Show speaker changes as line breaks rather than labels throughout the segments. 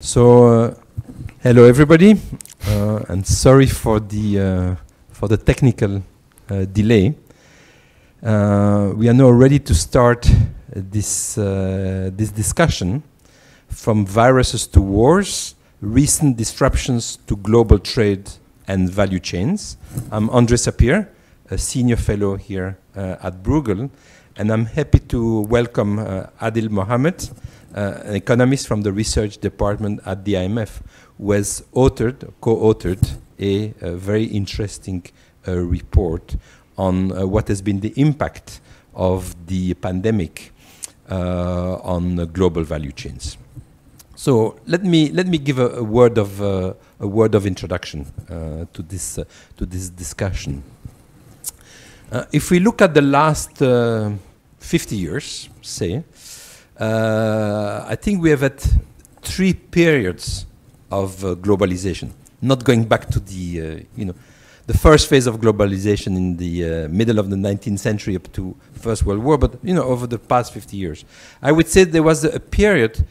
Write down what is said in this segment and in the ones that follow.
So, uh, hello everybody, uh, and sorry for the uh, for the technical uh, delay. Uh, we are now ready to start this uh, this discussion from viruses to wars, recent disruptions to global trade and value chains. I'm André Sapir, a senior fellow here at Bruegel, and I'm happy to welcome Adil Mohommad uh, an economist from the research department at the IMF, who has authored, co-authored a, a, very interesting uh, report on uh, what has been the impact of the pandemic uh, on global value chains. So let me let me give a, a word of uh, a word of introduction uh, to this to this discussion. if we look at the last 50 years, say, I think we have had three periods of uh, globalization. Not going back to the, uh, you know, the first phase of globalization in the uh, middle of the 19th century up to First World War, but you know, over the past 50 years. I would say there was a, period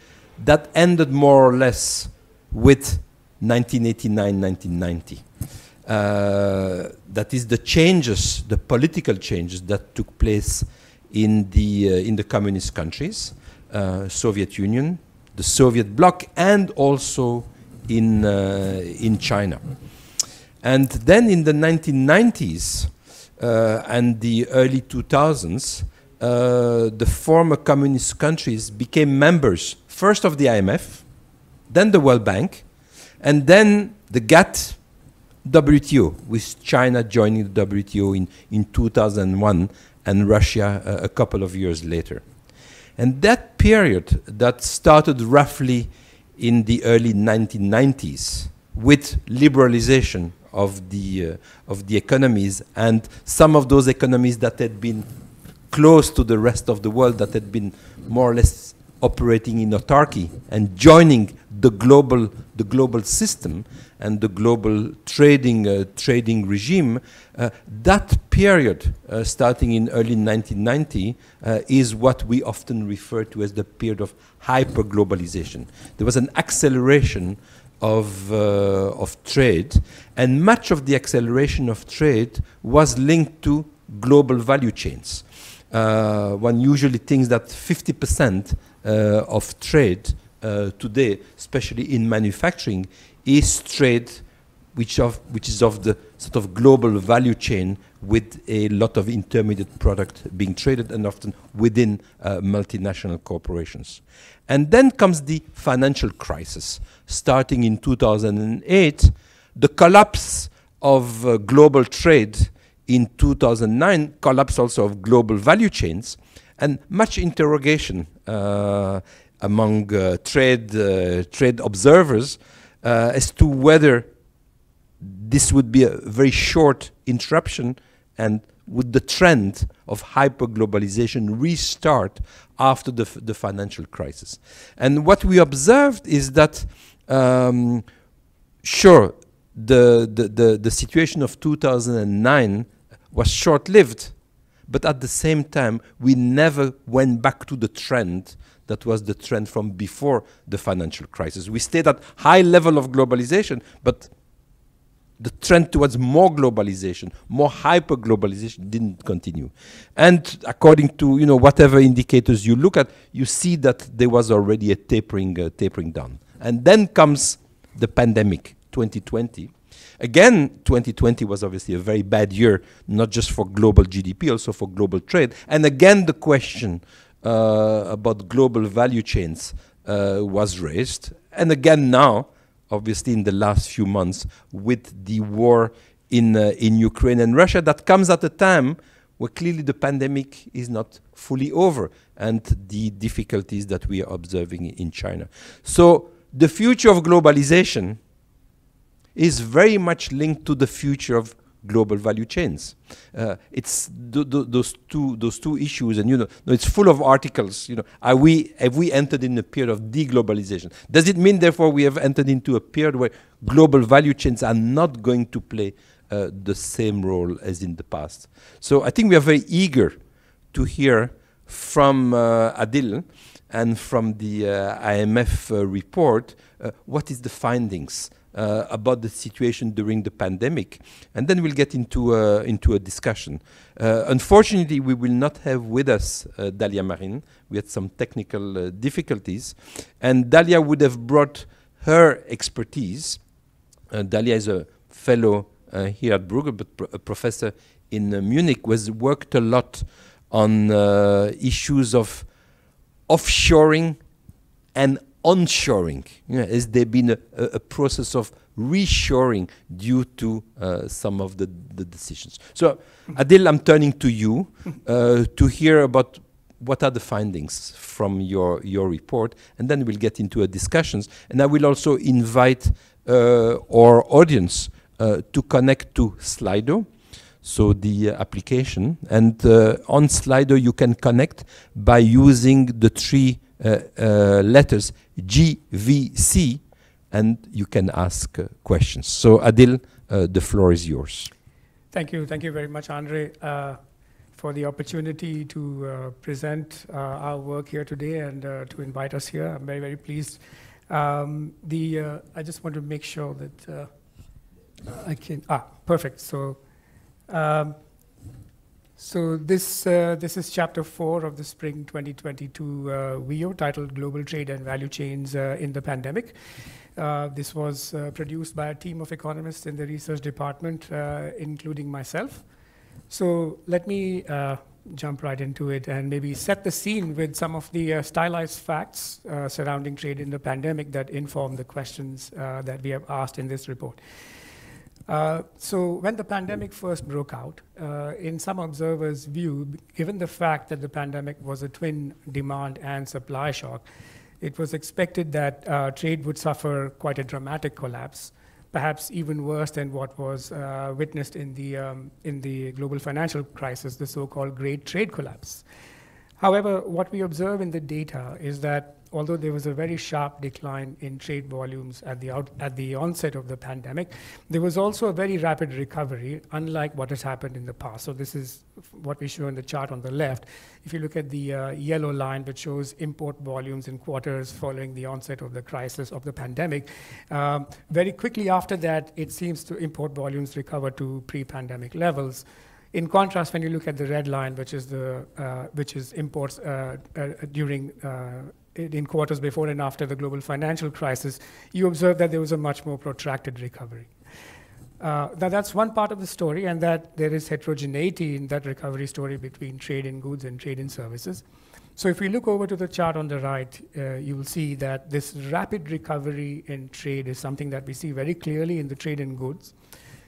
that ended more or less with 1989, 1990. Uh, that is the changes, the political changes that took place in the, uh, in the communist countries. Uh, Soviet Union, the Soviet bloc, and also in, uh, in China. And then in the 1990s uh, and the early 2000s, the former communist countries became members first of the IMF, then the World Bank, and then the GATT WTO, with China joining the WTO in, in 2001 and Russia uh, a couple of years later. And that period that started roughly in the early 1990s with liberalization of the, uh, of the economies and some of those economies that had been close to the rest of the world, that had been more or less operating in autarky and joining the global, the global system and the global trading, uh, trading regime, uh, that period, uh, starting in early 1990, uh, is what we often refer to as the period of hyperglobalization. There was an acceleration of, uh, of trade, and much of the acceleration of trade was linked to global value chains. Uh, one usually thinks that 50% of trade today, especially in manufacturing, is trade which, of, which is of the sort of global value chain with a lot of intermediate product being traded and often within uh, multinational corporations. And then comes the financial crisis. Starting in 2008, the collapse of uh, global trade in 2009, collapse also of global value chains, and much interrogation uh, among uh, trade, uh, trade observers uh, as to whether this would be a very short interruption and would the trend of hyperglobalization restart after the, the financial crisis. And what we observed is that, um, sure, the, the, the, the situation of 2009 was short-lived, but at the same time, we never went back to the trend that was the trend from before the financial crisis. We stayed at high level of globalization, but the trend towards more globalization, more hyper globalization didn't continue. And according to you know whatever indicators you look at, you see that there was already a tapering uh, tapering down. And then comes the pandemic, 2020. Again, 2020 was obviously a very bad year, not just for global GDP, also for global trade. And again, the question about global value chains uh, was raised. And again now, obviously in the last few months, with the war in, uh, in Ukraine and Russia, that comes at a time where clearly the pandemic is not fully over and the difficulties that we are observing in China. So the future of globalization is very much linked to the future of global value chains. Uh, it's those two those two issues, and you know, no, it's full of articles. You know, are we have we entered in a period of deglobalization? Does it mean, therefore, we have entered into a period where global value chains are not going to play uh, the same role as in the past? So I think we are very eager to hear from uh, Adil and from the uh, IMF uh, report, uh, what is the findings Uh, about the situation during the pandemic, and then we'll get into uh, into a discussion. Uh, unfortunately, we will not have with us uh, Dalia Marin. We had some technical uh, difficulties, and Dalia would have brought her expertise. Dalia is a fellow here at Bruegel, but pr a professor in Munich, was worked a lot on issues of offshoring and onshoring. You know, has there been a, a, process of reshoring due to uh, some of the, the, decisions? So, Adil, I'm turning to you uh, to hear about what are the findings from your, your report, and then we'll get into a discussions. And I will also invite uh, our audience uh, to connect to Slido, so the uh, application. And uh, on Slido, you can connect by using the three Uh, uh, letters GVC, and you can ask uh, questions. So Adil, uh, the floor is yours.
Thank you. Thank you very much, Andre, for the opportunity to present our work here today and to invite us here. I'm very, very pleased. Um, the I just want to make sure that I can. Ah, perfect. So. Um, so this, uh, this is chapter four of the spring 2022 uh, titled Global Trade and Value Chains uh, in the Pandemic. Uh, this was uh, produced by a team of economists in the research department, uh, including myself. So let me jump right into it and maybe set the scene with some of the stylized facts surrounding trade in the pandemic that inform the questions that we have asked in this report. Uh, so when the pandemic first broke out, uh, in some observers' view, given the fact that the pandemic was a twin demand and supply shock, it was expected that uh, trade would suffer quite a dramatic collapse, perhaps even worse than what was uh, witnessed in the, um, in the global financial crisis, the so-called Great Trade Collapse. However, what we observe in the data is that although there was a very sharp decline in trade volumes at the, out, at the onset of the pandemic, there was also a very rapid recovery, unlike what has happened in the past. So this is what we show in the chart on the left. If you look at the uh, yellow line, which shows import volumes in quarters following the onset of the crisis of the pandemic, um, very quickly after that, it seems to import volumes recover to pre-pandemic levels. In contrast, when you look at the red line, which is the uh, which is imports uh, uh, during in quarters before and after the global financial crisis, you observe that there was a much more protracted recovery. Uh, now that's one part of the story, and that there is heterogeneity in that recovery story between trade in goods and trade in services. So if we look over to the chart on the right, uh, you will see that this rapid recovery in trade is something that we see very clearly in the trade in goods,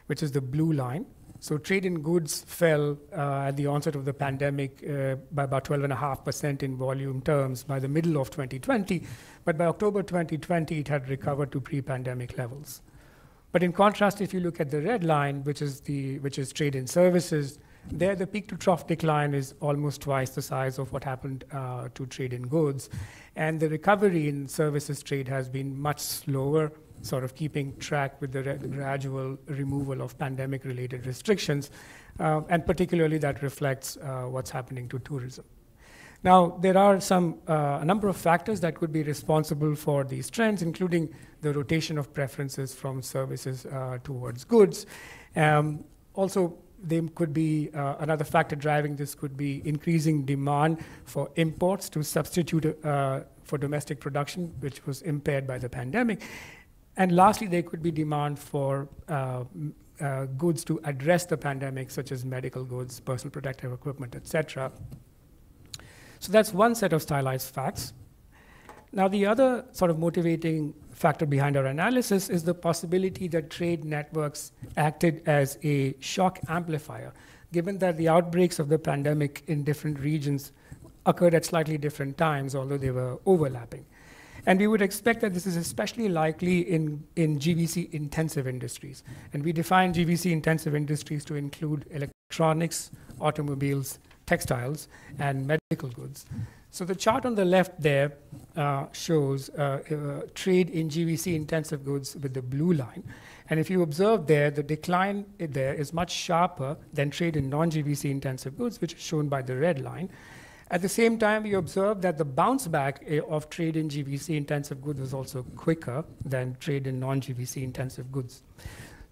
which is the blue line. So trade in goods fell uh, at the onset of the pandemic uh, by about 12.5% in volume terms by the middle of 2020, but by October 2020, it had recovered to pre-pandemic levels. But in contrast, if you look at the red line, which is, the, which is trade in services, there the peak to trough decline is almost twice the size of what happened uh, to trade in goods. And the recovery in services trade has been much slower sort of keeping track with the, the gradual removal of pandemic related restrictions. Uh, and particularly that reflects uh, what's happening to tourism. Now, there are some, uh, a number of factors that could be responsible for these trends, including the rotation of preferences from services uh, towards goods. Um, also, there could be uh, another factor driving this could be increasing demand for imports to substitute uh, for domestic production, which was impaired by the pandemic. And lastly, there could be demand for uh, uh, goods to address the pandemic, such as medical goods, personal protective equipment, etc. So that's one set of stylized facts. Now, the other sort of motivating factor behind our analysis is the possibility that trade networks acted as a shock amplifier, given that the outbreaks of the pandemic in different regions occurred at slightly different times, although they were overlapping. And we would expect that this is especially likely in, in GVC intensive industries. And we define GVC intensive industries to include electronics, automobiles, textiles, and medical goods. So the chart on the left there uh, shows uh, uh, trade in GVC intensive goods with the blue line. And if you observe there, the decline there is much sharper than trade in non-GVC intensive goods, which is shown by the red line. At the same time, we observed that the bounce back eh, of trade in GVC intensive goods was also quicker than trade in non GVC intensive goods.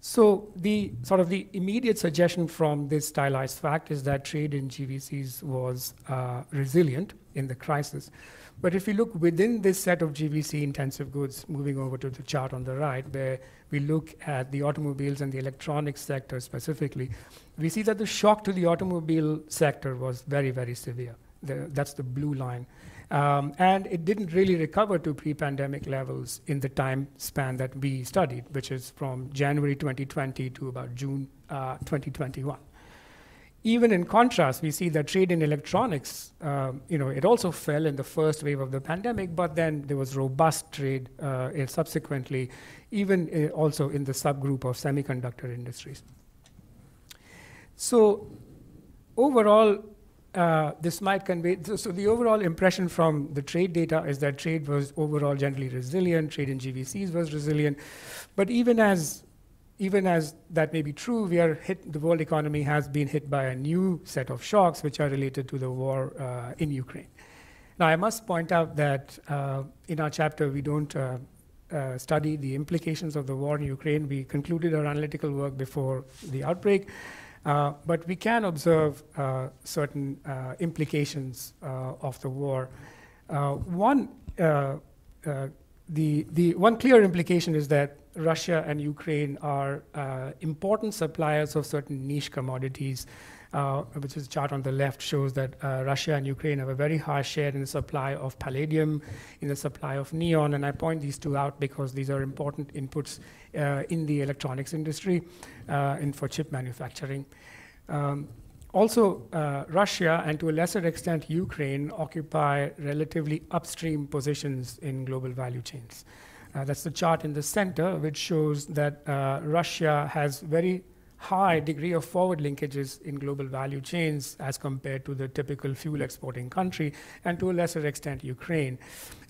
So the sort of the immediate suggestion from this stylized fact is that trade in GVCs was uh, resilient in the crisis. But if we look within this set of GVC intensive goods, moving over to the chart on the right, where we look at the automobiles and the electronics sector specifically, we see that the shock to the automobile sector was very, very severe. The, that's the blue line. Um, and it didn't really recover to pre pandemic levels in the time span that we studied, which is from January 2020 to about June uh, 2021. Even in contrast, we see that trade in electronics, um, you know, it also fell in the first wave of the pandemic, but then there was robust trade uh, subsequently, even uh, also in the subgroup of semiconductor industries. So overall, uh, this might convey, so, so, the overall impression from the trade data is that trade was overall generally resilient, trade in GVCs was resilient, but even as even as that may be true, we are hit, the world economy has been hit by a new set of shocks which are related to the war uh, in Ukraine. Now, I must point out that uh, in our chapter, we don't uh, uh study the implications of the war in Ukraine. We concluded our analytical work before the outbreak, uh, but we can observe uh, certain implications of the war. one, the, the one clear implication is that Russia and Ukraine are uh, important suppliers of certain niche commodities, uh, which is chart on the left shows that uh, Russia and Ukraine have a very high share in the supply of palladium, in the supply of neon, and I point these two out because these are important inputs uh, in the electronics industry uh, and for chip manufacturing. Um, also, uh, Russia and to a lesser extent Ukraine occupy relatively upstream positions in global value chains. Uh, that's the chart in the center, which shows that uh, Russia has very high degree of forward linkages in global value chains as compared to the typical fuel exporting country, and to a lesser extent, Ukraine.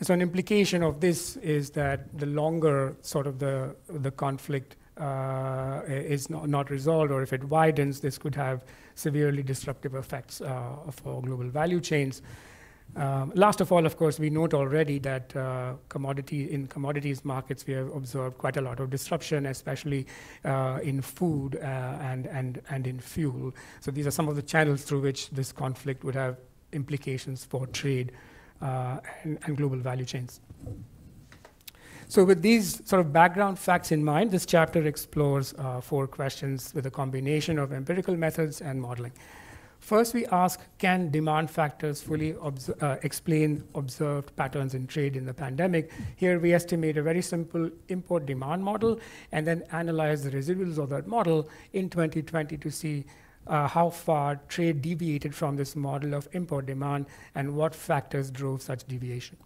so an implication of this is that the longer sort of the, the conflict uh, is not, not, resolved, or if it widens, this could have severely disruptive effects uh, for global value chains. Um, last of all, of course, we note already that uh, commodity in commodities markets we have observed quite a lot of disruption, especially uh, in food uh, and and and in fuel. So these are some of the channels through which this conflict would have implications for trade uh, and, and global value chains. So with these sort of background facts in mind, this chapter explores uh, four questions with a combination of empirical methods and modeling. First, we ask can demand factors fully obs uh, explain observed patterns in trade in the pandemic? Here, we estimate a very simple import demand model and then analyze the residuals of that model in 2020 to see uh, how far trade deviated from this model of import demand and what factors drove such deviation.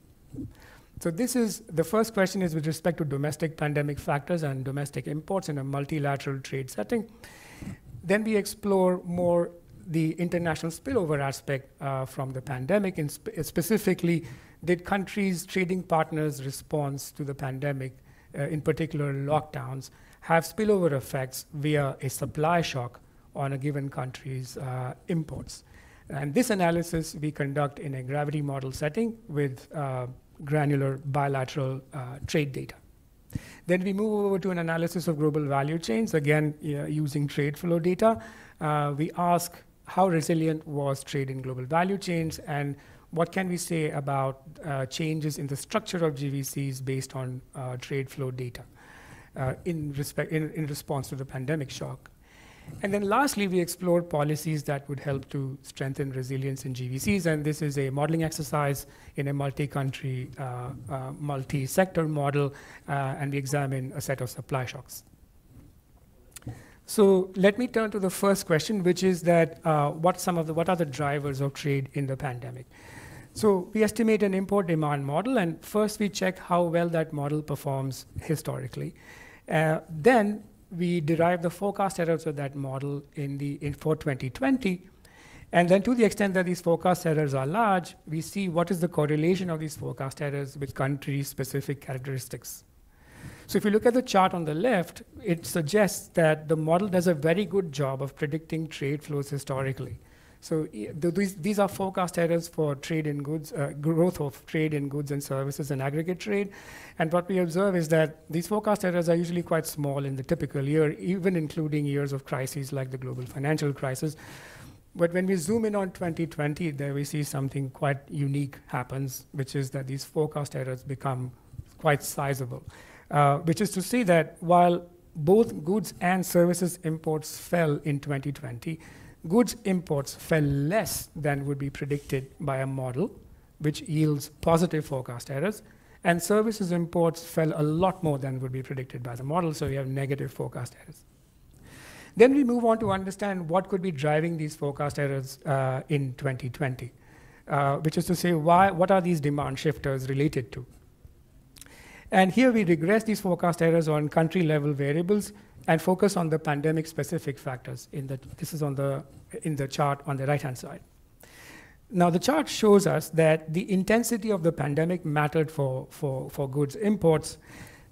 So this is the first question is with respect to domestic pandemic factors and domestic imports in a multilateral trade setting. Then we explore more the international spillover aspect uh, from the pandemic, and sp specifically, did countries' trading partners' response to the pandemic, uh, in particular lockdowns, have spillover effects via a supply shock on a given country's uh, imports? And this analysis we conduct in a gravity model setting with uh, granular bilateral uh, trade data. Then we move over to an analysis of global value chains, again, using trade flow data. Uh, we ask how resilient was trade in global value chains, and what can we say about uh, changes in the structure of GVCs based on uh, trade flow data uh, in, respect, in, in response to the pandemic shock? And then lastly, we explored policies that would help to strengthen resilience in GVCs. And this is a modeling exercise in a multi-country, uh, uh, multi-sector model, uh, and we examine a set of supply shocks. So let me turn to the first question, which is that uh, what some of the what are the drivers of trade in the pandemic? So we estimate an import demand model, and first we check how well that model performs historically. Uh, then we derive the forecast errors of that model in the in for 2020. And then to the extent that these forecast errors are large, we see what is the correlation of these forecast errors with country-specific characteristics. So if you look at the chart on the left, it suggests that the model does a very good job of predicting trade flows historically. So these, are forecast errors for trade in goods, uh, growth of trade in goods and services and aggregate trade. And what we observe is that these forecast errors are usually quite small in the typical year, even including years of crises like the global financial crisis. But when we zoom in on 2020, there we see something quite unique happens, which is that these forecast errors become quite sizable. Uh, which is to say that while both goods and services imports fell in 2020, goods imports fell less than would be predicted by a model, which yields positive forecast errors, and services imports fell a lot more than would be predicted by the model, so we have negative forecast errors. Then we move on to understand what could be driving these forecast errors uh, in 2020, uh, which is to say, why, what are these demand shifters related to? And here we regress these forecast errors on country level variables and focus on the pandemic specific factors. In the, this is on the, in the chart on the right hand side. Now the chart shows us that the intensity of the pandemic mattered for, for, for goods imports.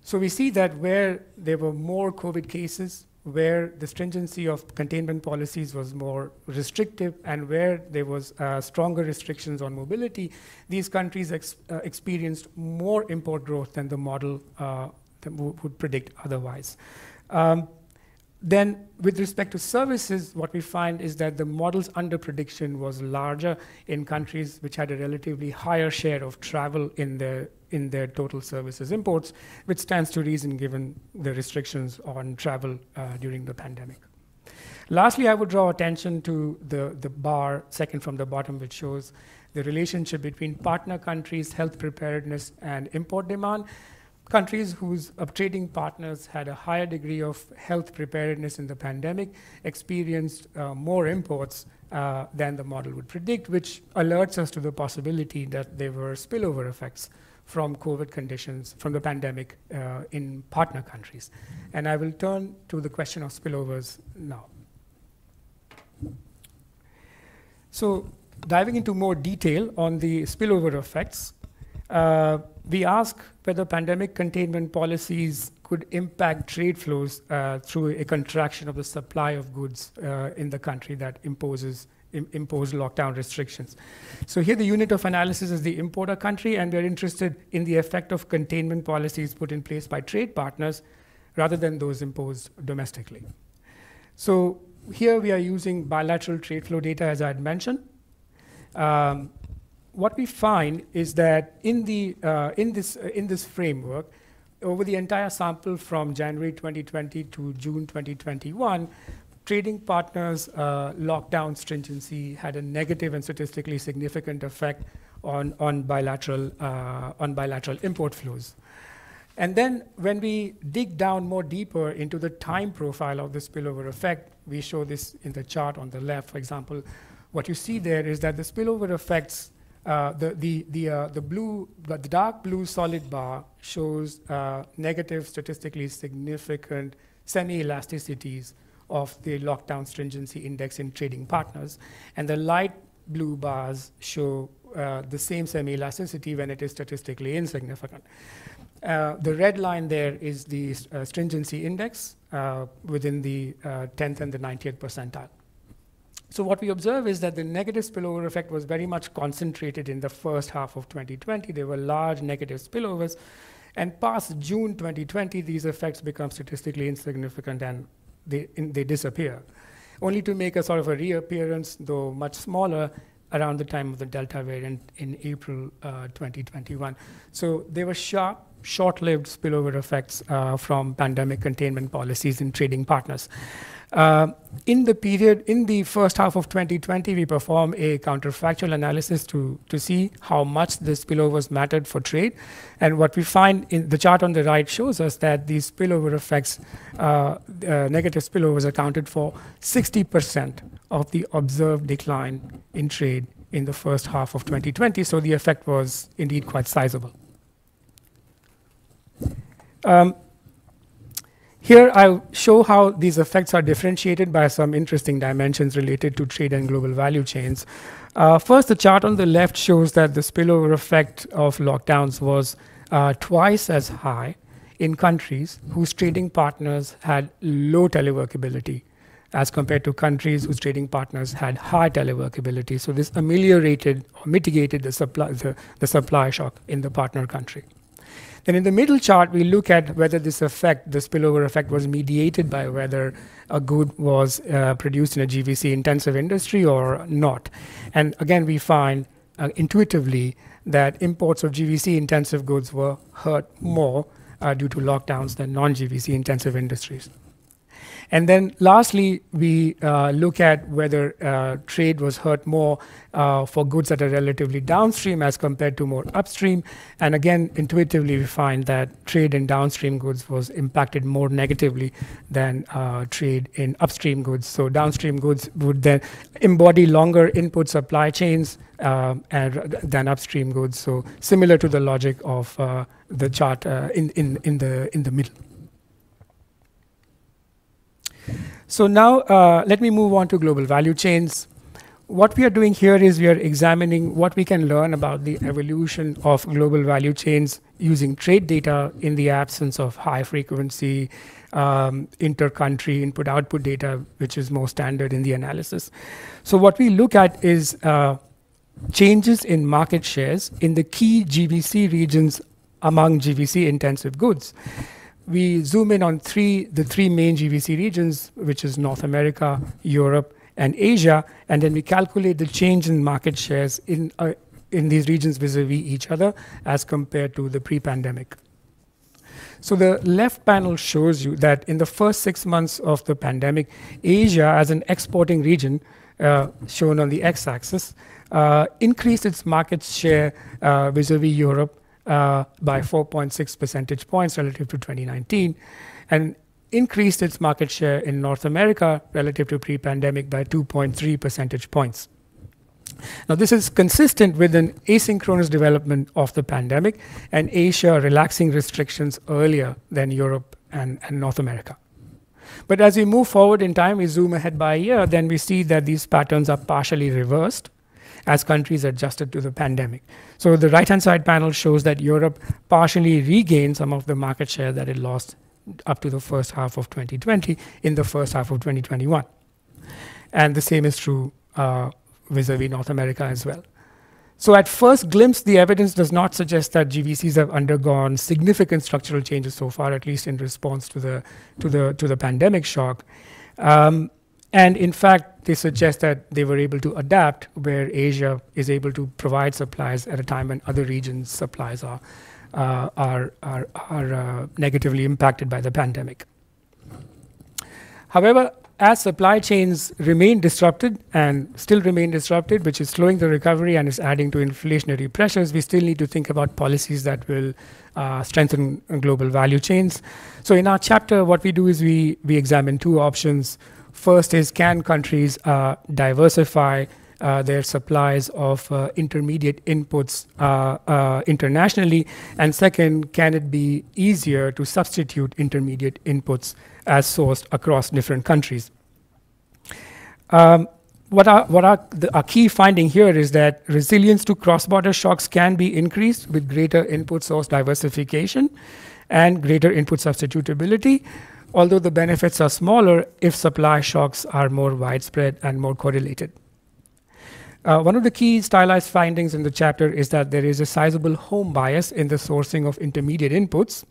So we see that where there were more COVID cases, where the stringency of containment policies was more restrictive and where there was uh, stronger restrictions on mobility, these countries ex uh, experienced more import growth than the model uh, would predict otherwise. Um, then with respect to services, what we find is that the model's underprediction was larger in countries which had a relatively higher share of travel in their, in their total services imports, which stands to reason given the restrictions on travel uh, during the pandemic. Lastly, I would draw attention to the, the bar second from the bottom, which shows the relationship between partner countries' health preparedness and import demand countries whose trading partners had a higher degree of health preparedness in the pandemic experienced uh, more imports uh, than the model would predict, which alerts us to the possibility that there were spillover effects from COVID conditions, from the pandemic uh, in partner countries. And I will turn to the question of spillovers now. So diving into more detail on the spillover effects, uh, we ask whether pandemic containment policies could impact trade flows uh, through a contraction of the supply of goods uh, in the country that imposes Im impose lockdown restrictions. So here the unit of analysis is the importer country, and we're interested in the effect of containment policies put in place by trade partners rather than those imposed domestically. So here we are using bilateral trade flow data, as I had mentioned. Um, what we find is that in, the, uh, in, this, uh, in this framework, over the entire sample from January 2020 to June 2021, trading partners' uh, lockdown stringency had a negative and statistically significant effect on, on, bilateral, uh, on bilateral import flows. And then when we dig down more deeper into the time profile of the spillover effect, we show this in the chart on the left, for example, what you see there is that the spillover effects uh, the the the uh, the blue the dark blue solid bar shows uh, negative statistically significant semi-elasticities of the lockdown stringency index in trading partners, and the light blue bars show uh, the same semi-elasticity when it is statistically insignificant. Uh, the red line there is the stringency index within the 10th and the 90th percentile. So what we observe is that the negative spillover effect was very much concentrated in the first half of 2020. There were large negative spillovers. And past June 2020, these effects become statistically insignificant and they, in, they disappear, only to make a sort of a reappearance, though much smaller, around the time of the Delta variant in April uh, 2021. So they were sharp, short-lived spillover effects uh, from pandemic containment policies in trading partners. Uh, in the period, in the first half of 2020, we performed a counterfactual analysis to, to see how much the spillovers mattered for trade. And what we find in the chart on the right shows us that these spillover effects, uh, uh, negative spillovers accounted for 60% of the observed decline in trade in the first half of 2020. So the effect was indeed quite sizable. Um, here I show how these effects are differentiated by some interesting dimensions related to trade and global value chains. Uh, first, the chart on the left shows that the spillover effect of lockdowns was uh, twice as high in countries whose trading partners had low teleworkability as compared to countries whose trading partners had high teleworkability. So this ameliorated or mitigated the supply, the, the supply shock in the partner country. Then in the middle chart, we look at whether this effect, the spillover effect, was mediated by whether a good was uh, produced in a GVC intensive industry or not. And again, we find uh, intuitively that imports of GVC intensive goods were hurt more uh, due to lockdowns than non GVC intensive industries. And then lastly, we uh, look at whether uh, trade was hurt more uh, for goods that are relatively downstream as compared to more upstream. And again, intuitively, we find that trade in downstream goods was impacted more negatively than uh, trade in upstream goods. So downstream goods would then embody longer input supply chains uh, and, than upstream goods. So similar to the logic of uh, the chart in, in, in, the, in the middle. So now uh, let me move on to global value chains. What we are doing here is we are examining what we can learn about the evolution of global value chains using trade data in the absence of high frequency um, inter-country input-output data, which is more standard in the analysis. So what we look at is uh, changes in market shares in the key GVC regions among GVC intensive goods we zoom in on three, the three main GVC regions, which is North America, Europe, and Asia, and then we calculate the change in market shares in, uh, in these regions vis-a-vis each other as compared to the pre-pandemic. So the left panel shows you that in the first six months of the pandemic, Asia as an exporting region, uh, shown on the x-axis, uh, increased its market share uh, vis-a-vis Europe Uh, by 4.6 percentage points relative to 2019, and increased its market share in North America relative to pre-pandemic by 2.3 percentage points. Now, this is consistent with an asynchronous development of the pandemic and Asia relaxing restrictions earlier than Europe and, and North America. But as we move forward in time, we zoom ahead by a year, then we see that these patterns are partially reversed as countries adjusted to the pandemic. So the right-hand side panel shows that Europe partially regained some of the market share that it lost up to the first half of 2020 in the first half of 2021. And the same is true uh, vis-a-vis North America as well. So at first glimpse, the evidence does not suggest that GVCs have undergone significant structural changes so far, at least in response to the to the to the pandemic shock. Um, and in fact, they suggest that they were able to adapt where Asia is able to provide supplies at a time when other regions' supplies are, uh, are, are, are uh, negatively impacted by the pandemic. However, as supply chains remain disrupted and still remain disrupted, which is slowing the recovery and is adding to inflationary pressures, we still need to think about policies that will uh, strengthen global value chains. So in our chapter, what we do is we, we examine two options. First is can countries uh, diversify uh, their supplies of uh, intermediate inputs uh, uh, internationally? And second, can it be easier to substitute intermediate inputs as sourced across different countries? Um, what our, what our, the, our key finding here is that resilience to cross-border shocks can be increased with greater input source diversification and greater input substitutability although the benefits are smaller if supply shocks are more widespread and more correlated. Uh, one of the key stylized findings in the chapter is that there is a sizable home bias in the sourcing of intermediate inputs,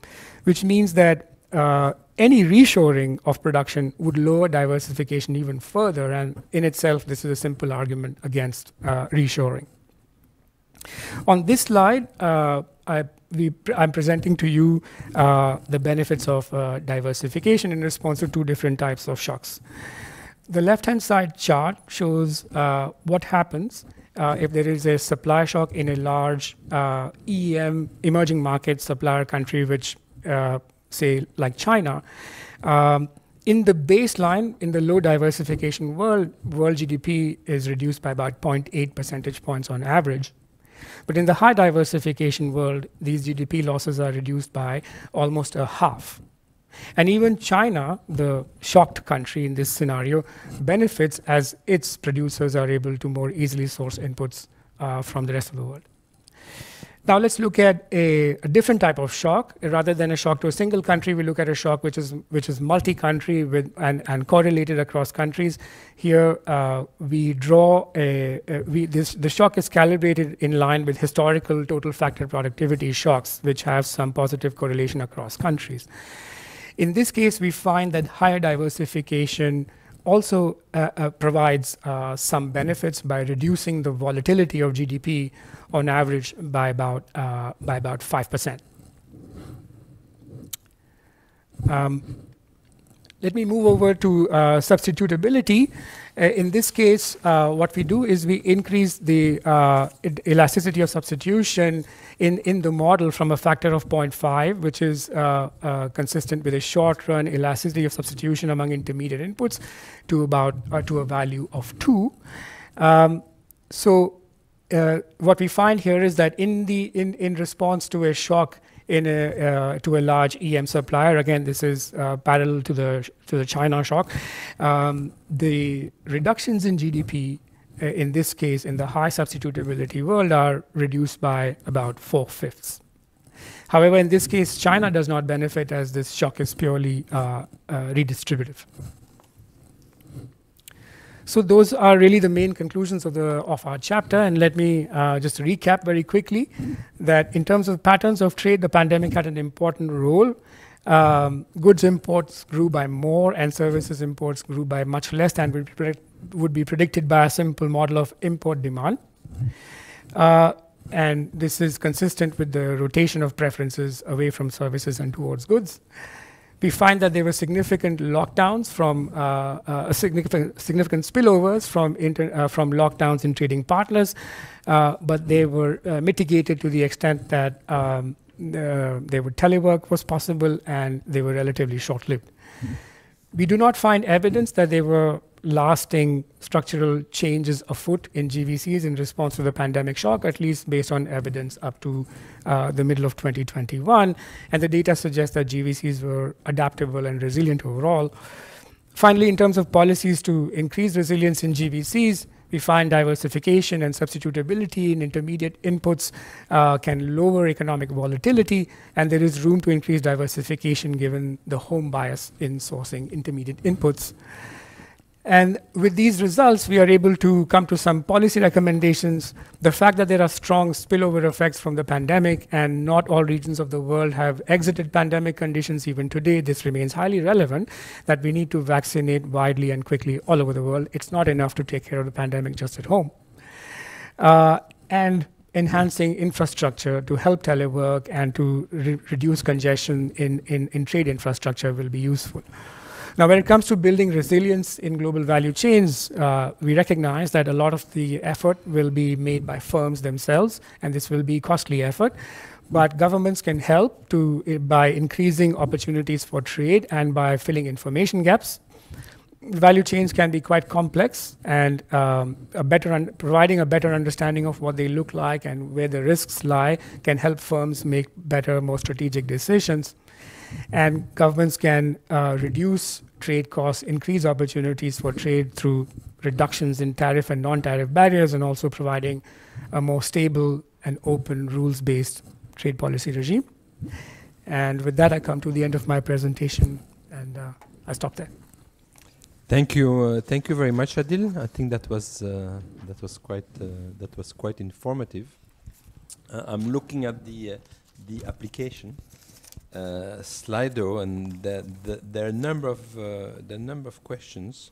which means that uh, any reshoring of production would lower diversification even further, and in itself, this is a simple argument against uh, reshoring. On this slide, uh, I we, I'm presenting to you uh, the benefits of uh, diversification in response to two different types of shocks. The left-hand side chart shows uh, what happens uh, if there is a supply shock in a large uh, EM, emerging market supplier country, which uh, say like China. Um, in the baseline, in the low diversification world, world GDP is reduced by about 0.8 percentage points on average. But in the high diversification world, these GDP losses are reduced by almost a half. And even China, the shocked country in this scenario, benefits as its producers are able to more easily source inputs uh, from the rest of the world. Now let's look at a, a, different type of shock. Rather than a shock to a single country, we look at a shock which is which is multi-country with and, and correlated across countries. Here uh, we draw a, a, we this the shock is calibrated in line with historical total factor productivity shocks, which have some positive correlation across countries. In this case, we find that higher diversification also uh, uh, provides uh, some benefits by reducing the volatility of GDP on average by about by about five percent. Um, let me move over to uh, substitutability. Uh, in this case, uh, what we do is we increase the elasticity of substitution in, in the model from a factor of 0.5, which is uh, uh, consistent with a short-run elasticity of substitution among intermediate inputs, to about to a value of 2. Um, so what we find here is that in the in, in response to a shock in a, uh, to a large EM supplier. Again, this is uh, parallel to the to the China shock. Um, the reductions in GDP uh, in this case, in the high substitutability world, are reduced by about four fifths. However, in this case, China does not benefit as this shock is purely uh, uh, redistributive. So those are really the main conclusions of the of our chapter. And let me uh, just recap very quickly that in terms of patterns of trade, the pandemic had an important role. Um, goods imports grew by more, and services imports grew by much less than would be, predict, would be predicted by a simple model of import demand. Uh, and this is consistent with the rotation of preferences away from services and towards goods we find that there were significant lockdowns from uh, uh, significant significant spillovers from inter, uh, from lockdowns in trading partners, uh, but they were uh, mitigated to the extent that um, uh, they were telework was possible and they were relatively short-lived. We do not find evidence that they were lasting structural changes afoot in GVCs in response to the pandemic shock, at least based on evidence up to uh, the middle of 2021. And the data suggests that GVCs were adaptable and resilient overall. Finally, in terms of policies to increase resilience in GVCs, we find diversification and substitutability in intermediate inputs uh, can lower economic volatility, and there is room to increase diversification given the home bias in sourcing intermediate inputs. And with these results, we are able to come to some policy recommendations. The fact that there are strong spillover effects from the pandemic and not all regions of the world have exited pandemic conditions even today, this remains highly relevant that we need to vaccinate widely and quickly all over the world. It's not enough to take care of the pandemic just at home. Uh, and enhancing infrastructure to help telework and to re reduce congestion in, in, in trade infrastructure will be useful. Now, when it comes to building resilience in global value chains, uh, we recognize that a lot of the effort will be made by firms themselves, and this will be costly effort. But governments can help to uh, by increasing opportunities for trade and by filling information gaps. Value chains can be quite complex, and um, a better providing a better understanding of what they look like and where the risks lie can help firms make better, more strategic decisions and governments can uh, reduce trade costs, increase opportunities for trade through reductions in tariff and non-tariff barriers, and also providing a more stable and open rules-based trade policy regime. And with that, I come to the end of my presentation, and uh, I stop there.
Thank you, uh, thank you very much, Adil. I think that was uh, that was quite uh, that was quite informative. Uh, I'm looking at the the application uh, Slido, and the, the, there are a number of uh, the number of questions.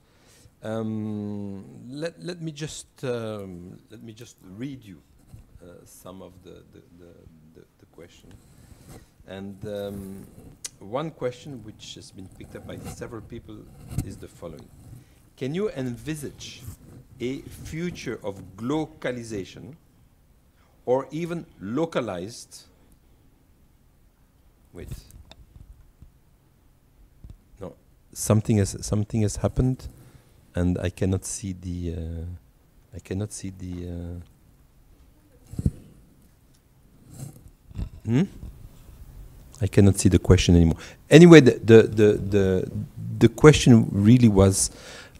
Um, let let me just um, let me just read you uh, some of the the, the, the, the question. And um, one question which has been picked up by several people is the following: Can you envisage a future of globalization or even localized Wait. No, something has something has happened, and I cannot see the. Uh, I cannot see the. Uh, hmm. I cannot see the question anymore. Anyway, the the the the, the question really was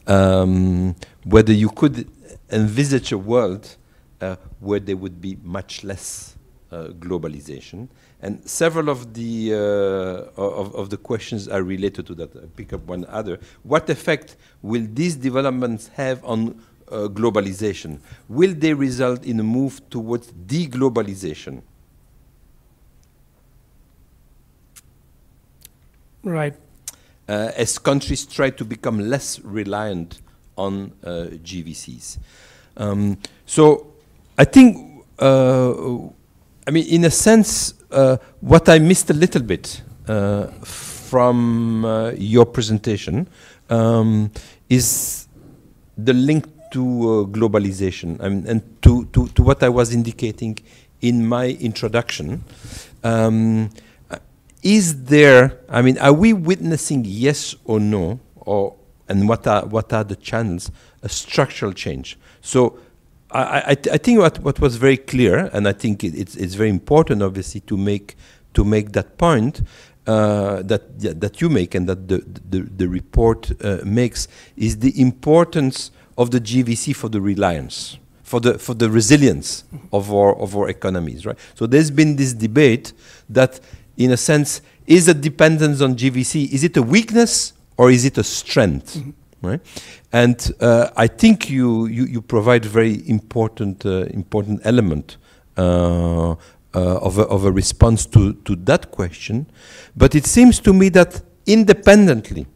um, whether you could envisage a world uh, where there would be much less uh, globalization. And several of the uh, of, of, the questions are related to that. I pick up one other. What effect will these developments have on uh, globalization? Will they result in a move towards deglobalization?
Right.
Uh, as countries try to become less reliant on uh, GVCs. Um, so I think, uh, I mean, in a sense, uh, what I missed a little bit uh, from uh, your presentation um, is the link to globalization I mean, and to, to, to what I was indicating in my introduction. Um, is there, I mean, are we witnessing yes or no, or and what are what are the channels, a structural change? So I, I, I think what, what was very clear, and I think it, it's it's very important, obviously, to make to make that point uh, that that you make and that the the, the report uh, makes is the importance of the GVC for the reliance, for the for the resilience of our of our economies, right? So there's been this debate that in a sense, is a dependence on GVC, is it a weakness or is it a strength? Mm -hmm. Right? And uh, I think you, you, you, provide very important, uh, important element uh, uh, of, a, of a response to, to that question. But it seems to me that independently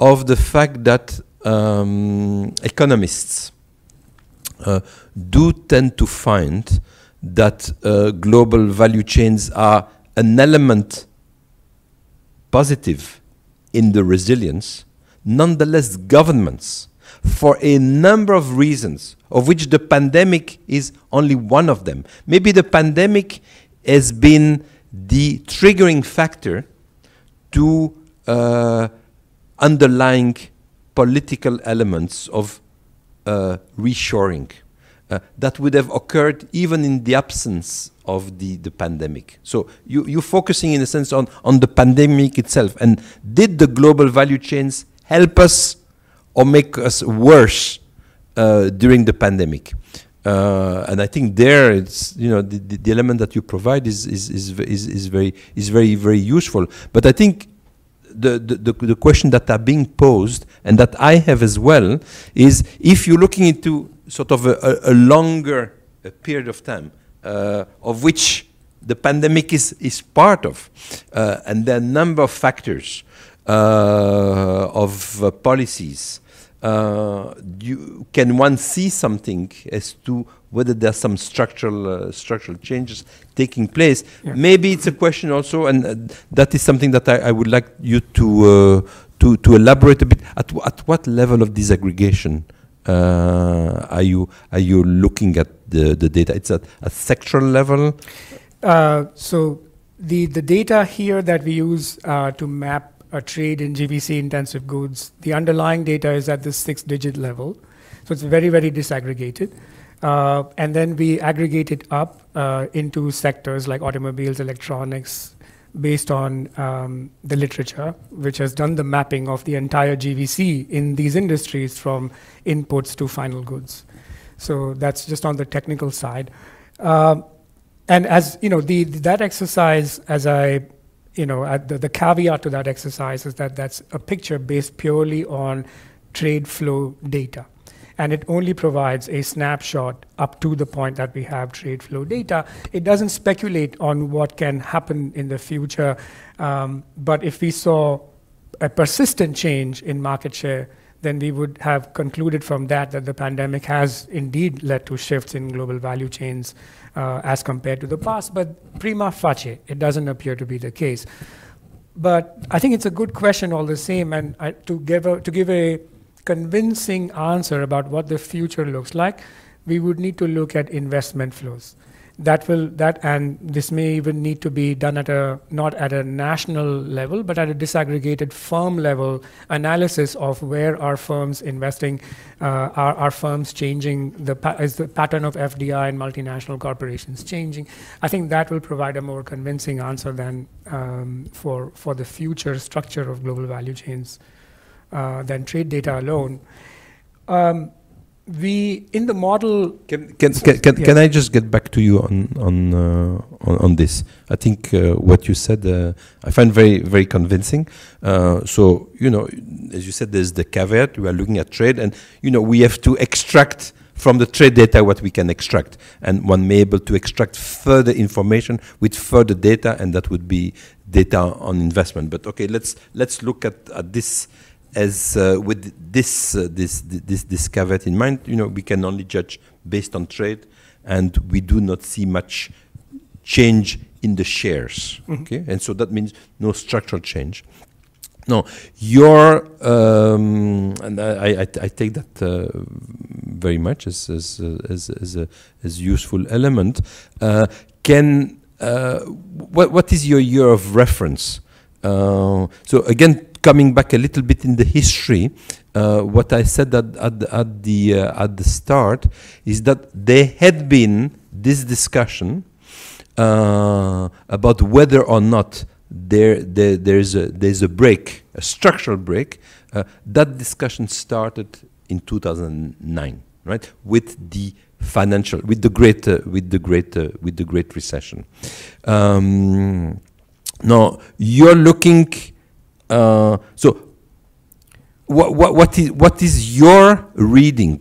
of the fact that um, economists uh, do tend to find that uh, global value chains are an element positive in the resilience, nonetheless governments, for a number of reasons, of which the pandemic is only one of them. Maybe the pandemic has been the triggering factor to uh, underlying political elements of uh, reshoring uh, that would have occurred even in the absence of the, the pandemic. So you, you're focusing in a sense on, on the pandemic itself. And did the global value chains help us or make us worse uh, during the pandemic? Uh, and I think there it's you know the, the, the, element that you provide is is, is is is very is very very useful. But I think the, the, the question that are being posed and that I have as well is if you're looking into sort of a, a, a longer a period of time, uh, of which the pandemic is, is part of. Uh, and there are a number of factors uh, of uh, policies. Uh, you, can one see something as to whether there are some structural uh, structural changes taking place? Yeah. Maybe it's a question also, and that is something that I, I would like you to to to elaborate a bit. At at what level of disaggregation uh, are you are you looking at the, the data? It's at a sectoral level.
Uh, so the the data here that we use uh, to map trade in GVC intensive goods, the underlying data is at the six digit level. So it's very, very disaggregated. Uh, and then we aggregate it up uh, into sectors like automobiles, electronics, based on um, the literature, which has done the mapping of the entire GVC in these industries from inputs to final goods. So that's just on the technical side. Um, and as you know, the, that exercise, as I, you know, the, the caveat to that exercise is that that's a picture based purely on trade flow data and it only provides a snapshot up to the point that we have trade flow data. It doesn't speculate on what can happen in the future, um, but if we saw a persistent change in market share, then we would have concluded from that that the pandemic has indeed led to shifts in global value chains uh, as compared to the past. But prima facie, it doesn't appear to be the case. But I think it's a good question all the same, and I, to give a, to give a convincing answer about what the future looks like, we would need to look at investment flows. That will that and this may even need to be done at a not at a national level, but at a disaggregated firm level analysis of where are firms investing, uh, are, are firms changing the is the pattern of FDI and multinational corporations changing. I think that will provide a more convincing answer than um, for for the future structure of global value chains uh, than trade data alone. Um, we in the model.
Can can can, can, can I just get back to you on on uh, on, on this? I think uh, what you said uh, I find very very convincing. Uh, so you know, as you said, there's the caveat. We are looking at trade, and you know, we have to extract from the trade data what we can extract, and one may be able to extract further information with further data, and that would be data on investment. But okay, let's let's look at, at this as uh, with this, uh, this, this, this caveat in mind, you know, we can only judge based on trade, and we do not see much change in the shares. Mm -hmm. Okay, and so that means no structural change. No, your um, and I, I, I, take that uh, very much as as as as a as useful element. Uh, can uh, what what is your year of reference? Uh, so again, coming back a little bit in the history, uh, what I said at, at, at the, uh, at the start is that there had been this discussion uh, about whether or not there, there, there's, a, there's a break, a structural break. Uh, that discussion started in 2009, right, with the financial, with the great, uh, with the great, uh, with the great recession. Um, now you're looking uh, so, what, what, what, is, what is your reading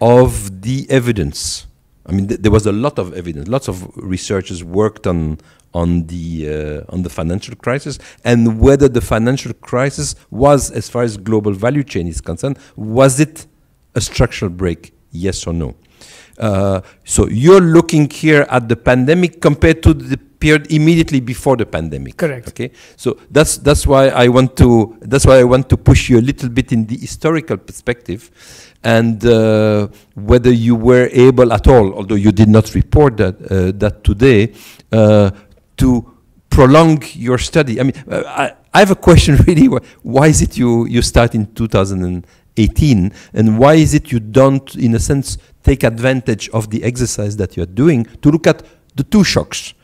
of the evidence? I mean, th there was a lot of evidence. Lots of researchers worked on on the uh, on the financial crisis and whether the financial crisis was, as far as global value chain is concerned, was it a structural break? Yes or no? Uh, so you're looking here at the pandemic compared to the period immediately before the pandemic.
Correct.
Okay, so that's that's why I want to that's why I want to push you a little bit in the historical perspective, and uh, whether you were able at all, although you did not report that uh, that today, uh, to prolong your study. I mean, uh, I, I have a question really. Why is it you you start in 2018, and why is it you don't, in a sense, take advantage of the exercise that you're doing to look at the two shocks?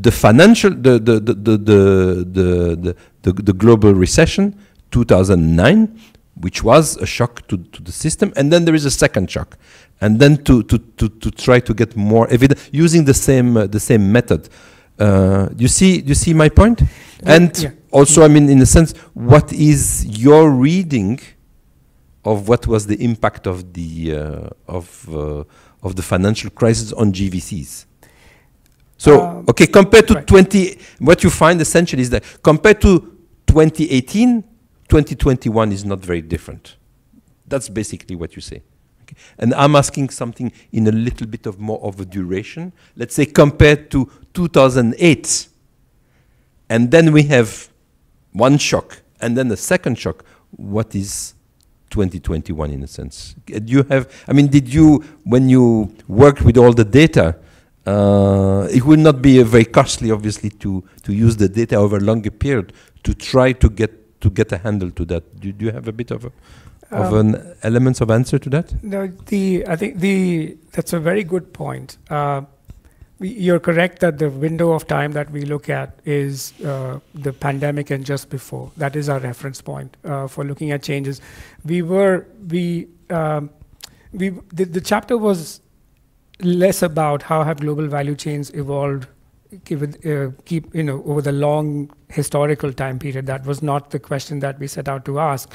the financial, the, the, the, the, the, the, the, global recession, 2009, which was a shock to, to the system, and then there is a second shock. And then to, to, to, to try to get more evidence using the same, uh, the same method. Uh, you see, you see my point? Yeah, and yeah. also, I mean, in a sense, what is your reading of what was the impact of the, uh, of, uh, of the financial crisis on GVCs? So, um, okay, compared to right. 20, what you find essentially is that compared to 2018, 2021 is not very different. That's basically what you say. Okay. And I'm asking something in a little bit of more of a duration. Let's say compared to 2008, and then we have one shock, and then the second shock. What is 2021 in a sense? Do you have, I mean, did you, when you worked with all the data, uh, it would not be very costly, obviously, to, to use the data over a longer period to try to get to get a handle to that. Do, do you have a bit of a, of um, an elements of answer to that?
No, the I think the that's a very good point. Uh, you're correct that the window of time that we look at is uh, the pandemic and just before. That is our reference point uh, for looking at changes. We were we um, we the, the chapter was less about how have global value chains evolved keep, uh, keep you know over the long historical time period that was not the question that we set out to ask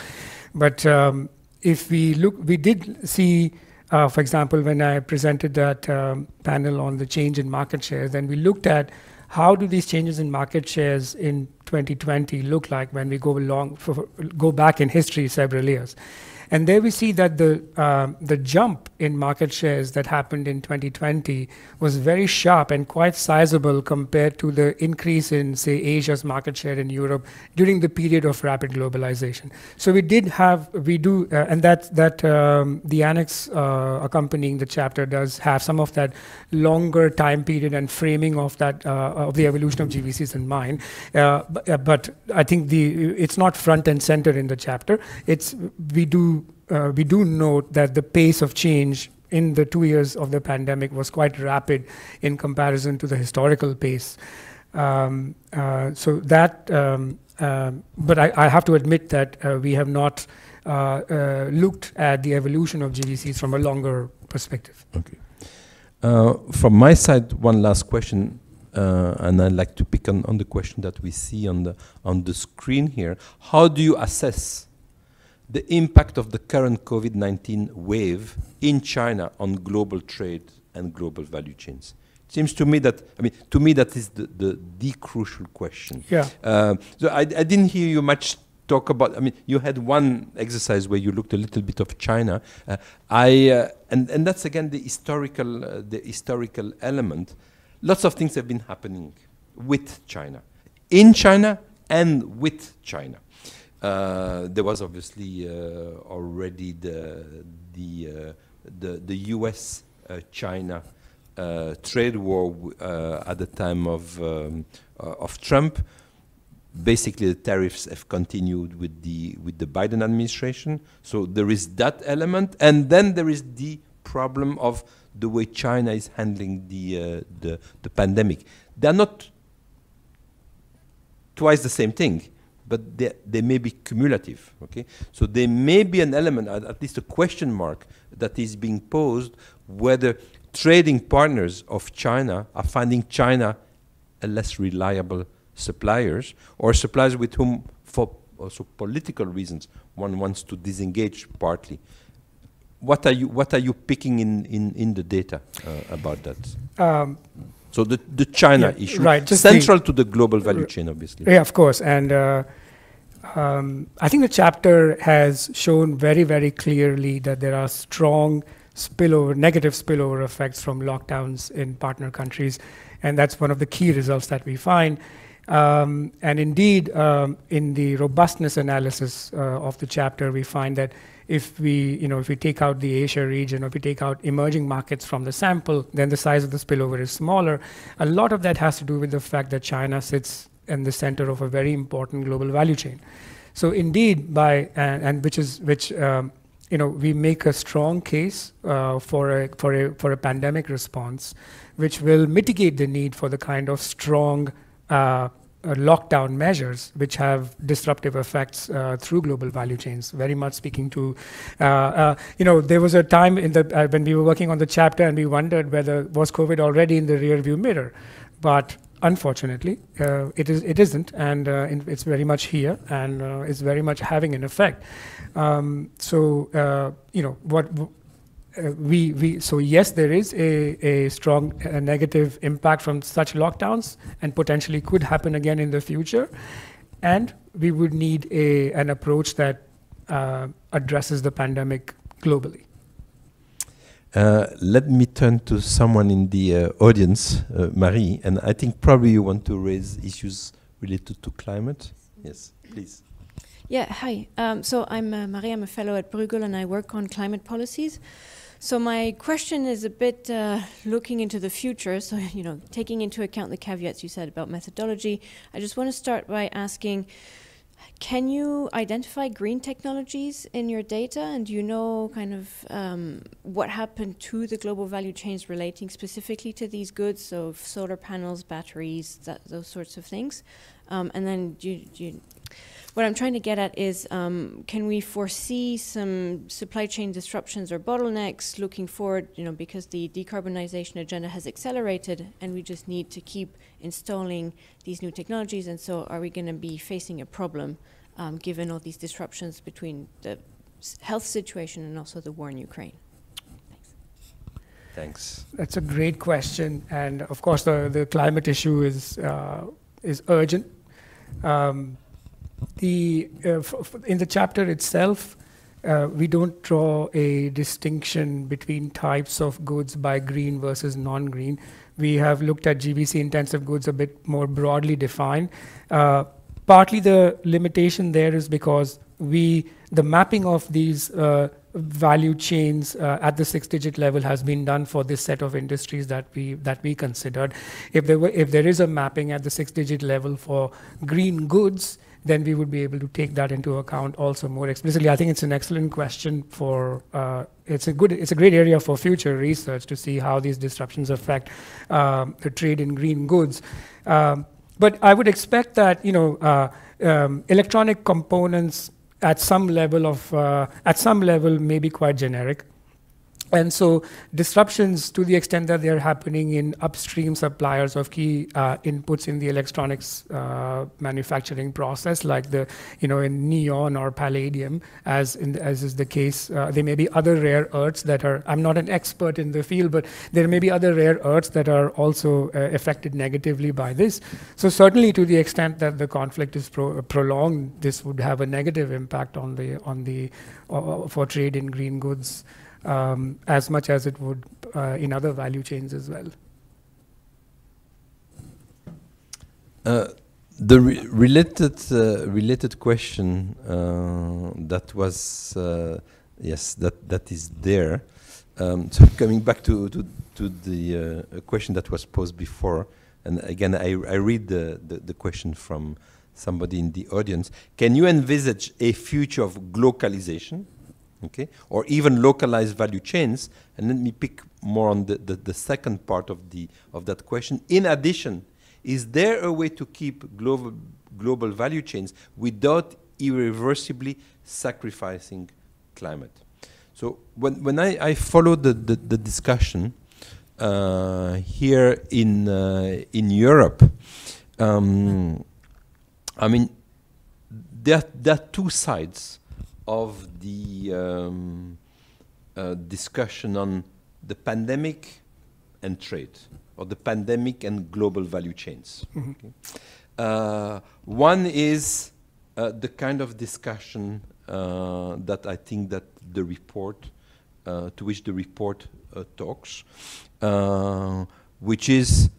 but um, if we look we did see uh, for example when i presented that um, panel on the change in market shares then we looked at how do these changes in market shares in 2020 look like when we go along for, go back in history several years and there we see that the, uh, the jump in market shares that happened in 2020 was very sharp and quite sizable compared to the increase in, say, Asia's market share in Europe during the period of rapid globalization. So we did have, we do, uh, and that, that um, the annex uh, accompanying the chapter does have some of that longer time period and framing of that, uh, of the evolution of GVCs in mind. Uh, but, uh, but I think the, it's not front and center in the chapter. It's, we do uh, we do note that the pace of change in the two years of the pandemic was quite rapid in comparison to the historical pace. Um, uh, so that um, um, but I, I, have to admit that uh, we have not uh, uh, looked at the evolution of GVCs from a longer perspective.
Okay. Uh, from my side, one last question, uh, and I'd like to pick on, on the question that we see on the on the screen here. How do you assess the impact of the current COVID-19 wave in China on global trade and global value chains? It seems to me that, I mean, to me that is the, the, the crucial question.
Yeah.
Uh, so I, I didn't hear you much talk about, I mean, you had one exercise where you looked a little bit of China. Uh, I, uh, and, and that's again the historical, uh, the historical element. Lots of things have been happening with China, in China and with China. Uh, there was obviously uh, already the the uh, the, the U.S. China trade war at the time of um, of Trump. Basically, the tariffs have continued with the with the Biden administration. So there is that element, and then there is the problem of the way China is handling the uh, the, the pandemic. They are not twice the same thing but they, they may be cumulative. Okay, so there may be an element, at, at least a question mark, that is being posed whether trading partners of China are finding China a less reliable suppliers or suppliers with whom, for also political reasons, one wants to disengage partly. What are you What are you picking in in, in the data uh, about that? Um, so the the China yeah, issue, right, central the to the global value chain, obviously.
Yeah, of course, and. Uh, um, I think the chapter has shown very, very clearly that there are strong spillover, negative spillover effects from lockdowns in partner countries, and that's one of the key results that we find. Um, and indeed, um, in the robustness analysis uh, of the chapter, we find that if we, you know, if we take out the Asia region or if we take out emerging markets from the sample, then the size of the spillover is smaller. A lot of that has to do with the fact that China sits in the center of a very important global value chain. So indeed, by and, and which is which um, you know we make a strong case uh, for a for a for a pandemic response, which will mitigate the need for the kind of strong. Uh, uh, lockdown measures which have disruptive effects uh, through global value chains very much speaking to uh, uh you know there was a time in the uh, when we were working on the chapter and we wondered whether was covid already in the rear view mirror but Unfortunately, uh, it is it isn't, and uh, it's very much here, and uh, it's very much having an effect. Um, so uh, you know what uh, we we so yes, there is a a strong negative impact from such lockdowns, and potentially could happen again in the future, and we would need a an approach that uh, addresses the pandemic globally.
Uh, let me turn to someone in the uh, audience, uh, Marie, and I think probably you want to raise issues related to climate. Yes, please.
Yeah, hi. Um, so I'm uh, Marie, I'm a fellow at Bruegel and I work on climate policies. So my question is a bit uh, looking into the future. So, you know, taking into account the caveats you said about methodology, I just want to start by asking, can you identify green technologies in your data and do you know kind of um, what happened to the global value chains relating specifically to these goods, so solar panels, batteries, that, those sorts of things? Um, and then do do you what I'm trying to get at is um, can we foresee some supply chain disruptions or bottlenecks looking forward, you know, because the decarbonization agenda has accelerated and we just need to keep installing these new technologies. And so are we going to be facing a problem um, given all these disruptions between the health situation and also the war in Ukraine?
Thanks. Thanks.
That's a great question. And of course, the, the climate issue is, uh, is urgent. Um, the, uh, in the chapter itself, uh, we don't draw a distinction between types of goods by green versus non-green. We have looked at GVC intensive goods a bit more broadly defined. Uh, partly the limitation there is because we the mapping of these uh, value chains uh, at the six digit level has been done for this set of industries that we that we considered if there were if there is a mapping at the six digit level for green goods then we would be able to take that into account also more explicitly. I think it's an excellent question for, uh, it's a good, it's a great area for future research to see how these disruptions affect um, the trade in green goods. Um, but I would expect that, you know, uh, um, electronic components at some level of uh, at some level may be quite generic and so disruptions to the extent that they're happening in upstream suppliers of key uh, inputs in the electronics uh, manufacturing process, like the, you know, in neon or palladium, as, in, as is the case. Uh, there may be other rare earths that are, I'm not an expert in the field, but there may be other rare earths that are also uh, affected negatively by this. So certainly to the extent that the conflict is pro prolonged, this would have a negative impact on the, on the, uh, for trade in green goods um, as much as it would uh, in other value chains as well.
Uh, the re related uh, related question uh, that was uh, yes that that is there. Um, so coming back to to, to the uh, question that was posed before, and again I, I read the, the, the question from somebody in the audience. Can you envisage a future of globalization? Okay, or even localized value chains. And let me pick more on the, the, the, second part of, the, of that question. In addition, is there a way to keep global, global value chains without irreversibly sacrificing climate? So when, when I, I followed the, the, the discussion uh, here in, uh, in Europe, um, I mean, there, there are two sides of the um, uh, discussion on the pandemic and trade, or the pandemic and global value chains. Mm -hmm. okay. uh, one is uh, the kind of discussion uh, that I think that the report, uh, to which the report uh, talks, which is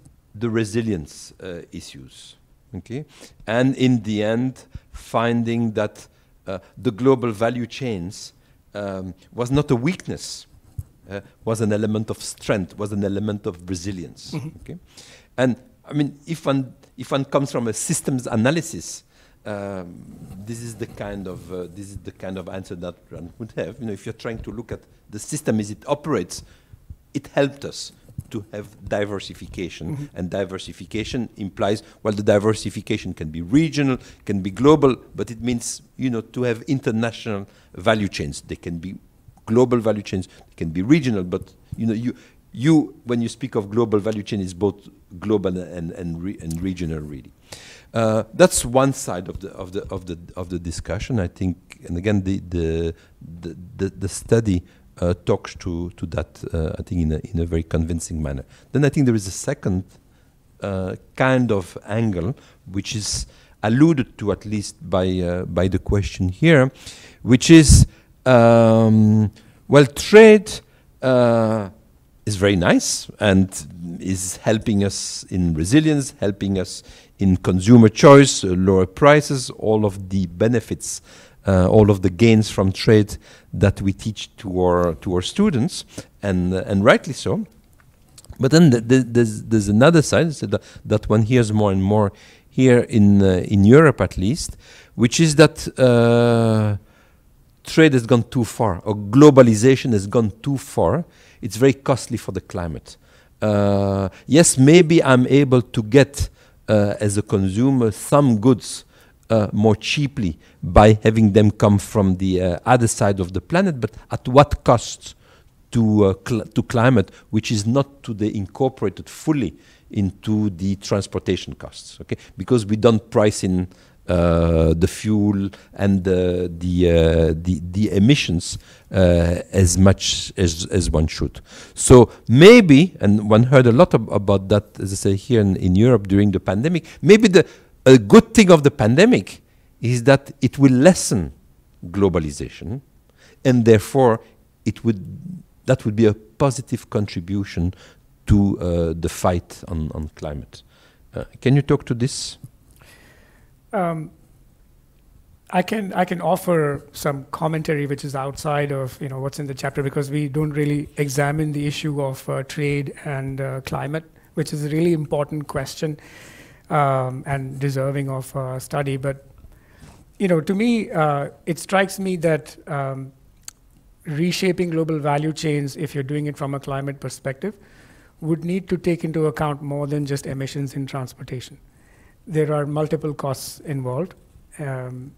the resilience issues. Okay, and in the end, finding that uh, the global value chains um, was not a weakness, uh, was an element of strength, was an element of resilience. Mm -hmm. Okay, and I mean, if one if one comes from a systems analysis, um, this is the kind of uh, this is the kind of answer that one would have. You know, if you're trying to look at the system as it operates, it helped us to have diversification. Mm -hmm. And diversification implies, well, the diversification can be regional, can be global, but it means, you know, to have international value chains. They can be global value chains, they can be regional, but, you know, you, you when you speak of global value chain, is both global and, and, re and regional, really. Uh, that's one side of the of the of the of the discussion. I think, and again, the the the, the, the study uh, talks to, to that, uh, I think, in a, in a very convincing manner. Then I think there is a second uh, kind of angle, which is alluded to at least by, uh, by the question here, which is, um, well, trade uh, is very nice and is helping us in resilience, helping us in consumer choice, uh, lower prices, all of the benefits uh, all of the gains from trade that we teach to our to our students, and uh, and rightly so. But then th th there's there's another side so that, that one hears more and more here in uh, in Europe at least, which is that uh, trade has gone too far, or globalization has gone too far. It's very costly for the climate. Uh, yes, maybe I'm able to get uh, as a consumer some goods uh, more cheaply by having them come from the uh, other side of the planet, but at what cost to, uh, cl to climate, which is not to the incorporated fully into the transportation costs, okay? Because we don't price in uh, the fuel and uh, the, uh, the, the emissions uh, as much as, as one should. So maybe, and one heard a lot ab about that, as I say, here in, in Europe during the pandemic, maybe the a good thing of the pandemic is that it will lessen globalization, and therefore it would that would be a positive contribution to uh, the fight on, on climate. Uh, can you talk to this?
Um, I can I can offer some commentary which is outside of you know what's in the chapter because we don't really examine the issue of uh, trade and uh, climate, which is a really important question um, and deserving of uh, study. But you know, to me, uh, it strikes me that um, reshaping global value chains, if you're doing it from a climate perspective, would need to take into account more than just emissions in transportation. There are multiple costs involved, um,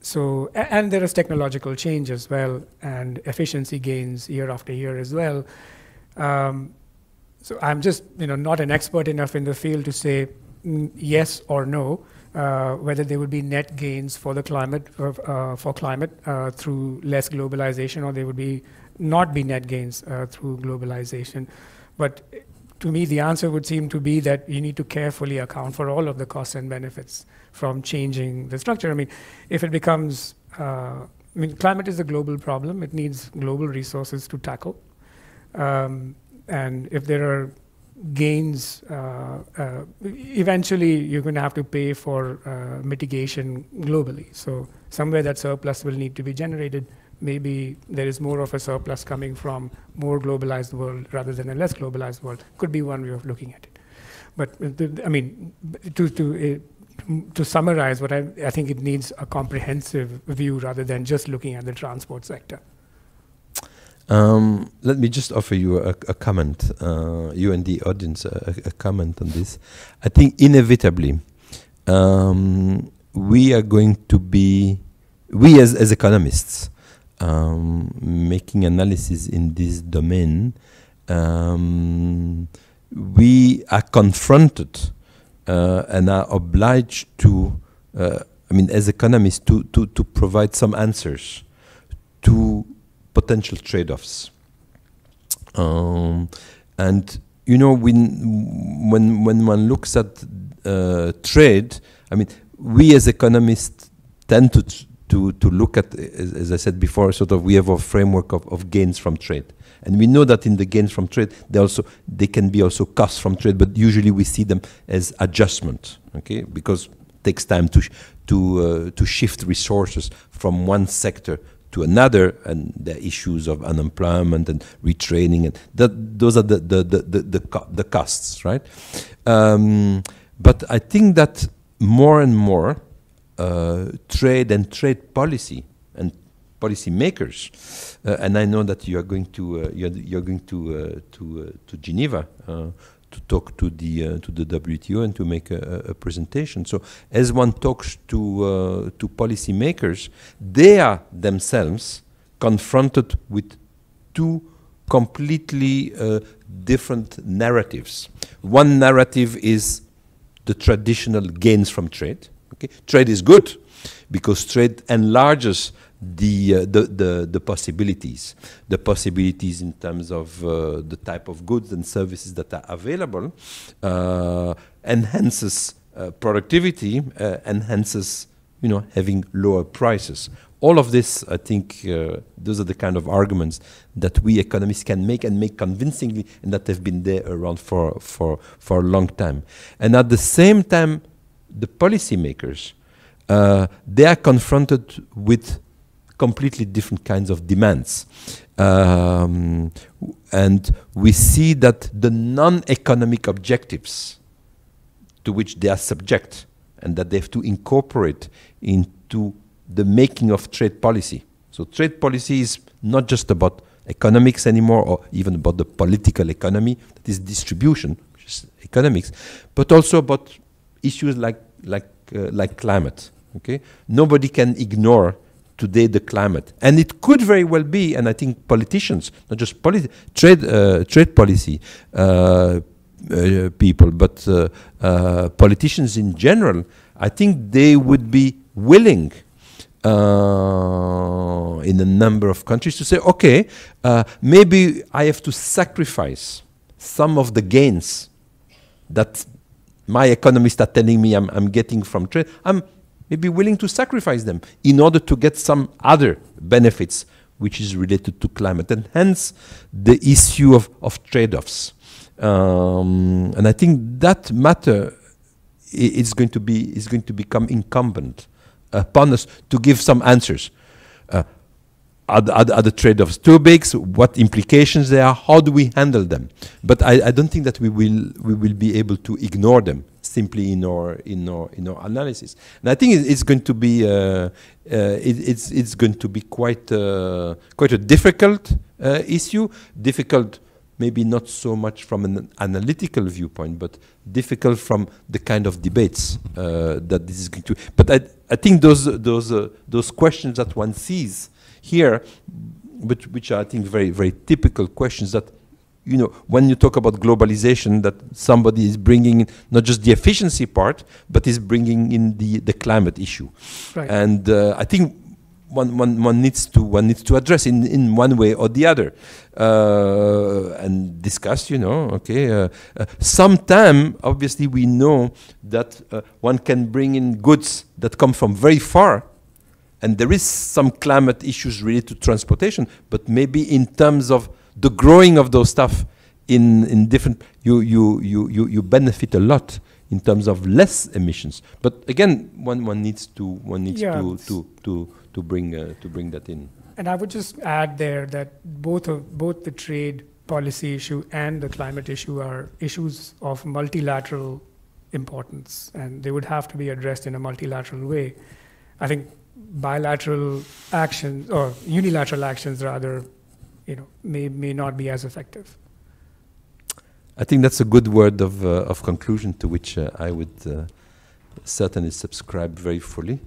so, and there is technological change as well, and efficiency gains year after year as well. Um, so I'm just, you know, not an expert enough in the field to say yes or no, uh, whether there would be net gains for the climate, uh, for climate uh, through less globalization, or there would be not be net gains uh, through globalization. But to me, the answer would seem to be that you need to carefully account for all of the costs and benefits from changing the structure. I mean, if it becomes, uh, I mean, climate is a global problem. It needs global resources to tackle. Um, and if there are gains, uh, uh, eventually you're going to have to pay for uh, mitigation globally. So somewhere that surplus will need to be generated maybe there is more of a surplus coming from more globalized world rather than a less globalized world. Could be one way of looking at it. But uh, I mean, to to uh, to summarize, what I, I think it needs a comprehensive view rather than just looking at the transport sector.
Um, let me just offer you a, a comment, uh, you and the audience, a, a, comment on this. I think inevitably um, we are going to be, we as, as economists, um, making analysis in this domain, um, we are confronted uh, and are obliged to, uh, I mean, as economists, to, to, to provide some answers to potential trade-offs. Um, and you know, when when when one looks at uh, trade, I mean, we as economists tend to to, to look at, as, as, I said before, sort of we have a framework of, of gains from trade. And we know that in the gains from trade, they also they can be also costs from trade, but usually we see them as adjustment, okay? Because it takes time to to uh, to shift resources from one sector to another, and the issues of unemployment and retraining, and that those are the the the the, the, co the costs, right? Um, but I think that more and more uh, trade and trade policy and policy makers. Uh, and I know that you are going to uh, you're, you're, going to to to Geneva to talk to the to the WTO and to make a, a, presentation. So as one talks to to policy makers, they are themselves confronted with two completely uh, different narratives. One narrative is the traditional gains from trade, Okay? Trade is good because trade enlarges the, uh, the, the, the, possibilities, the possibilities in terms of uh, the type of goods and services that are available, uh, enhances uh, productivity, uh, enhances, you know, having lower prices. All of this, I think, uh, those are the kind of arguments that we economists can make and make convincingly, and that have been there around for, for, for a long time. And at the same time, the policymakers, they are confronted with completely different kinds of demands. Um, and we see that the non-economic objectives to which they are subject and that they have to incorporate into the making of trade policy. So trade policy is not just about economics anymore or even about the political economy, that is distribution, which is economics, but also about issues like like uh, like climate. Okay, nobody can ignore today the climate, and it could very well be. And I think politicians, not just politi trade uh, trade policy uh, uh people, but uh, uh, politicians in general, I think they would be willing. in a number of countries to say, okay, maybe I have to sacrifice some of the gains that my economists are telling me I'm, I'm getting from trade, I'm maybe willing to sacrifice them in order to get some other benefits which is related to climate. And hence the issue of, of trade-offs. Um, and I think that matter is going to be is going to become incumbent upon us to give some answers. Are the, are are the trade-offs too big? What implications there are? How do we handle them? But I, I don't think that we will we will be able to ignore them simply in our in our in our analysis. And I think it's going to be uh, uh, it, it's it's going to be quite uh, quite a difficult uh, issue. Difficult maybe not so much from an analytical viewpoint, but difficult from the kind of debates uh, that this is going to. But I, I think those those uh, those questions that one sees here, which which are I think very very typical questions that. You know, when you talk about globalization, that somebody is bringing in not just the efficiency part, but is bringing in the, the climate issue.
Right.
And uh, I think one, one, one needs to one needs to address in, in one way or the other uh, and discuss. You know, okay. Uh, uh, sometime, obviously, we know that uh, one can bring in goods that come from very far, and there is some climate issues related to transportation. But maybe in terms of the growing of those stuff in in different, you you you you, you benefit a lot in terms of less emissions. But again, one one needs to one needs
Yeah,
to, to to to bring uh, to bring that in.
And I would just add there that both of both the trade policy issue and the climate issue are issues of multilateral importance, and they would have to be addressed in a multilateral way. I think bilateral actions or unilateral actions, rather, you know, may may not be as effective.
I think that's a good word of uh, of conclusion to which uh, I would uh, certainly subscribe very fully.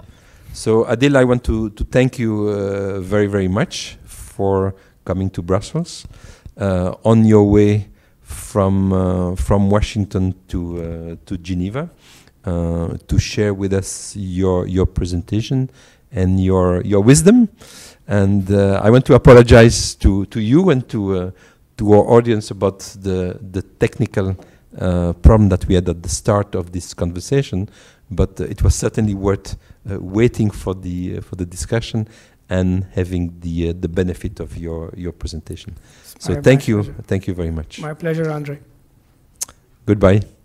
So Adil, I want to to thank you uh, very very much for coming to Brussels uh, on your way from uh, from Washington to to Geneva to share with us your your presentation and your your wisdom. And uh, I want to apologize to to you and to uh, to our audience about the the technical uh, problem that we had at the start of this conversation, but it was certainly worth uh, waiting for the for the discussion and having the uh, the benefit of your your presentation.
It's
So thank you,
pleasure.
thank you very much.
My pleasure, Andre.
Goodbye.